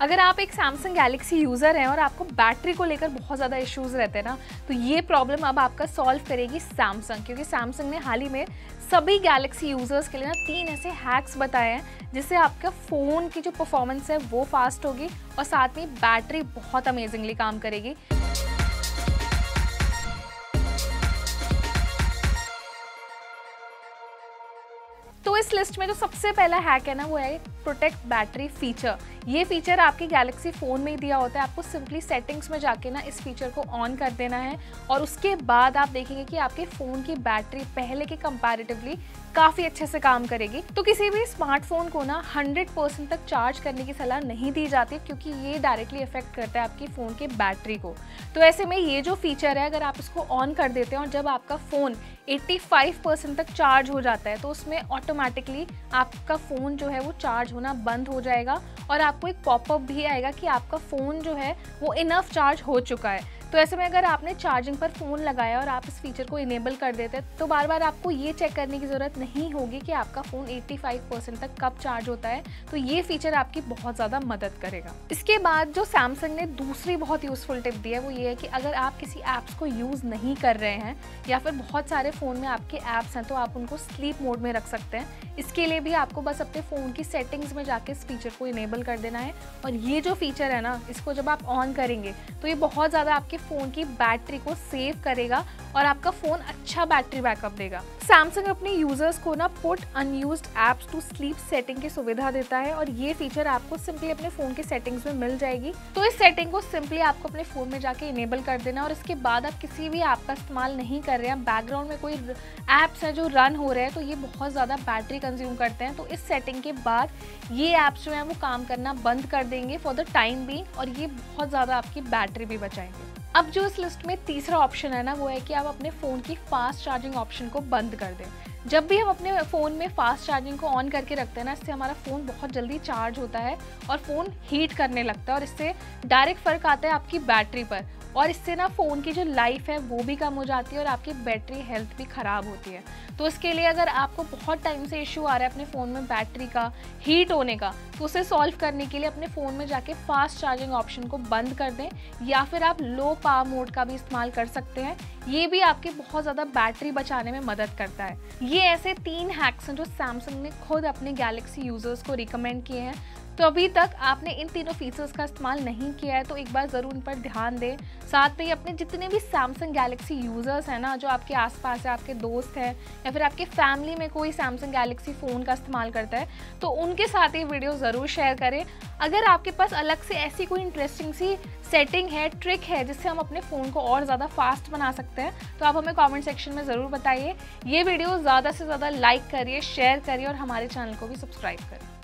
अगर आप एक सैमसंग गैलेक्सी यूज़र हैं और आपको बैटरी को लेकर बहुत ज़्यादा इश्यूज़ रहते हैं ना तो ये प्रॉब्लम अब आपका सॉल्व करेगी सैमसंग क्योंकि सैमसंग ने हाल ही में सभी गैलेक्सी यूज़र्स के लिए ना तीन ऐसे हैक्स बताए हैं, जिससे आपका फ़ोन की जो परफॉर्मेंस है वो फास्ट होगी और साथ में बैटरी बहुत अमेजिंगली काम करेगी। तो इस लिस्ट में जो सबसे पहला हैक है ना, वो है प्रोटेक्ट बैटरी फीचर ये फीचर आपके गैलेक्सी फ़ोन में ही दिया होता है। आपको सिंपली सेटिंग्स में जाके ना इस फीचर को ऑन कर देना है। और उसके बाद आप देखेंगे कि आपके फ़ोन की बैटरी पहले के कंपैरेटिवली काफ़ी अच्छे से काम करेगी। तो किसी भी स्मार्टफ़ोन को ना 100 परसेंट तक चार्ज करने की सलाह नहीं दी जाती क्योंकि ये डायरेक्टली इफ़ेक्ट करता है आपकी फ़ोन की बैटरी को। तो ऐसे में ये जो फीचर है, अगर आप इसको ऑन कर देते हैं और जब आपका फ़ोन 85 परसेंट तक चार्ज हो जाता है तो उसमें ऑटोमेटिकली आपका फ़ोन जो है वो चार्ज होना बंद हो जाएगा। और आपको एक पॉपअप भी आएगा कि आपका फ़ोन जो है वो इनफ चार्ज हो चुका है। तो ऐसे में अगर आपने चार्जिंग पर फ़ोन लगाया और आप इस फीचर को इनेबल कर देते तो बार बार आपको ये चेक करने की ज़रूरत नहीं होगी कि आपका फ़ोन 85 परसेंट तक कब चार्ज होता है। तो ये फीचर आपकी बहुत ज़्यादा मदद करेगा। इसके बाद जो सैमसंग ने दूसरी बहुत यूज़फुल टिप दी है, वो ये है कि अगर आप किसी ऐप्स को यूज़ नहीं कर रहे हैं या फिर बहुत सारे फ़ोन में आपके ऐप्स हैं तो आप उनको स्लीप मोड में रख सकते हैं। इसके लिए भी आपको बस अपने फ़ोन की सेटिंग्स में जाके इस फीचर को इनेबल कर देना है। और ये जो फीचर है ना, इसको जब आप ऑन करेंगे तो ये बहुत ज़्यादा आपके फ़ोन की बैटरी को सेव करेगा और आपका फ़ोन अच्छा बैटरी बैकअप देगा। सैमसंग अपने यूज़र्स को ना put unused apps to sleep setting की सुविधा देता है और ये फीचर आपको सिंपली अपने फ़ोन की सेटिंग्स में मिल जाएगी। तो इस सेटिंग को सिंपली आपको अपने फ़ोन में जाके इनेबल कर देना और इसके बाद आप किसी भी ऐप का इस्तेमाल नहीं कर रहे हैं। बैकग्राउंड में कोई ऐप्स हैं जो रन हो रहे हैं तो ये बहुत ज़्यादा बैटरी कंज्यूम करते हैं। तो इस सेटिंग के बाद ये ऐप्स जो हैं, वो काम करना बंद कर देंगे फॉर द टाइम भी और ये बहुत ज़्यादा आपकी बैटरी भी बचाएँगे। अब जो इस लिस्ट में तीसरा ऑप्शन है ना, वो है कि आप अपने फ़ोन की फास्ट चार्जिंग ऑप्शन को बंद कर दें। जब भी हम अपने फ़ोन में फास्ट चार्जिंग को ऑन करके रखते हैं ना, इससे हमारा फ़ोन बहुत जल्दी चार्ज होता है और फ़ोन हीट करने लगता है और इससे डायरेक्ट फ़र्क आता है आपकी बैटरी पर। और इससे ना फ़ोन की जो लाइफ है वो भी कम हो जाती है और आपकी बैटरी हेल्थ भी ख़राब होती है। तो इसके लिए अगर आपको बहुत टाइम से इशू आ रहा है अपने फ़ोन में बैटरी का हीट होने का तो उसे सॉल्व करने के लिए अपने फ़ोन में जाके फास्ट चार्जिंग ऑप्शन को बंद कर दें या फिर आप लो पावर मोड का भी इस्तेमाल कर सकते हैं। ये भी आपकी बहुत ज़्यादा बैटरी बचाने में मदद करता है। ये ऐसे तीन हैक्स हैं जो सैमसंग ने खुद अपने गैलेक्सी यूज़र्स को रिकमेंड किए हैं। तो अभी तक आपने इन तीनों फीचर्स का इस्तेमाल नहीं किया है तो एक बार ज़रूर उन पर ध्यान दें। साथ में अपने जितने भी सैमसंग गैलेक्सी यूज़र्स हैं ना, जो आपके आसपास है, आपके दोस्त हैं, या फिर आपके फैमिली में कोई सैमसंग गैलेक्सी फ़ोन का इस्तेमाल करता है तो उनके साथ ये वीडियो ज़रूर शेयर करें। अगर आपके पास अलग से ऐसी कोई इंटरेस्टिंग सी सेटिंग है ट्रिक है, जिससे हम अपने फ़ोन को और ज़्यादा फास्ट बना सकते हैं तो आप हमें कमेंट सेक्शन में ज़रूर बताइए। ये वीडियो ज़्यादा से ज़्यादा लाइक करिए शेयर करिए और हमारे चैनल को भी सब्सक्राइब करें